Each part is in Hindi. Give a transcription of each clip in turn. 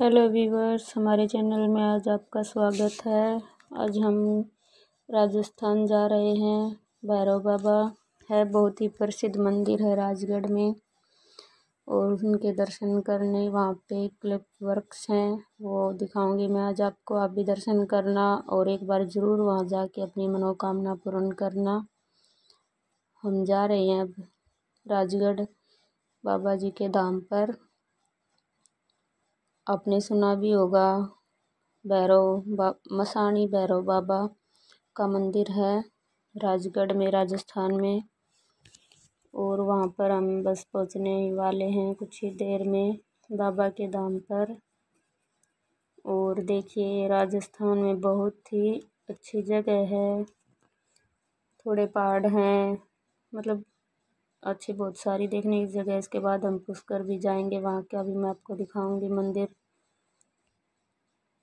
हेलो वीवर्स हमारे चैनल में आज आपका स्वागत है। आज हम राजस्थान जा रहे हैं। भैरव बाबा है, बहुत ही प्रसिद्ध मंदिर है राजगढ़ में और उनके दर्शन करने वहाँ पे क्लिप वर्क्स हैं। वो दिखाऊँगी मैं आज आपको। आप भी दर्शन करना और एक बार ज़रूर वहाँ जाके अपनी मनोकामना पूर्ण करना। हम जा रहे हैं अब राजगढ़ बाबा जी के धाम पर। आपने सुना भी होगा, भैरव बा भैरव बाबा का मंदिर है राजगढ़ में, राजस्थान में। और वहाँ पर हम बस पहुँचने वाले हैं कुछ ही देर में बाबा के धाम पर। और देखिए, राजस्थान में बहुत ही अच्छी जगह है। थोड़े पहाड़ हैं मतलब अच्छी बहुत सारी देखने की जगह इसके बाद हम पुष्कर भी जाएँगे। वहाँ का भी मैं आपको दिखाऊँगी मंदिर।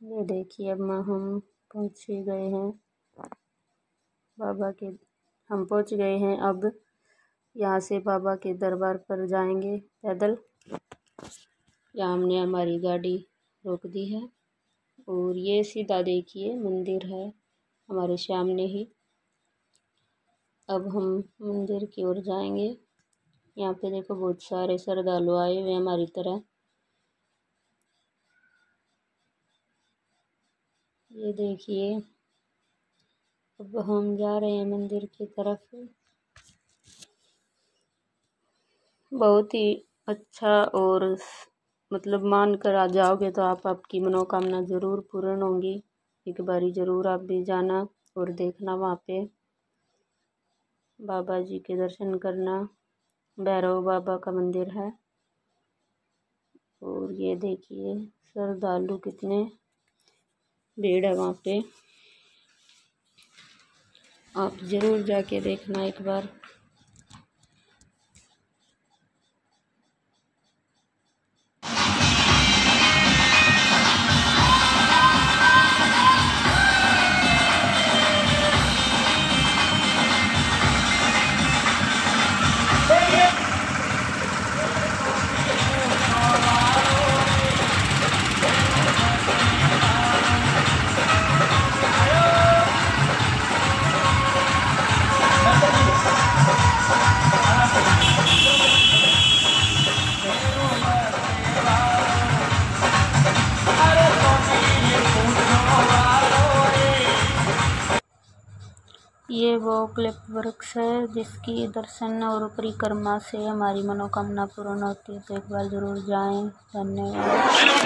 ये देखिए, अब हम पहुँच ही गए हैं। बाबा के, हम पहुँच गए हैं। अब यहाँ से बाबा के दरबार पर जाएँगे। पैदल। यहाँ हमने हमारी गाड़ी रोक दी है। और ये सीधा देखिए, मंदिर है हमारे सामने ही। अब हम मंदिर की ओर जाएँगे। यहाँ पे देखो बहुत सारे श्रद्धालु आए हुए हमारी तरह। ये देखिए, अब हम जा रहे हैं मंदिर की तरफ़। बहुत ही अच्छा और मतलब मान कर आ जाओगे तो आप, आपकी मनोकामना ज़रूर पूर्ण होंगी। एक बारी ज़रूर आप भी जाना और देखना वहाँ पे। बाबा जी के दर्शन करना। भैरव बाबा का मंदिर है। और ये देखिए, श्रद्धालु कितने भीड़ है वहाँ पे। आप ज़रूर जाके देखना एक बार। ये वो क्लिप वृक्ष है जिसकी दर्शन और परिक्रमा से हमारी मनोकामना पूर्ण होती है। तो एक बार ज़रूर जाएँ। धन्यवाद।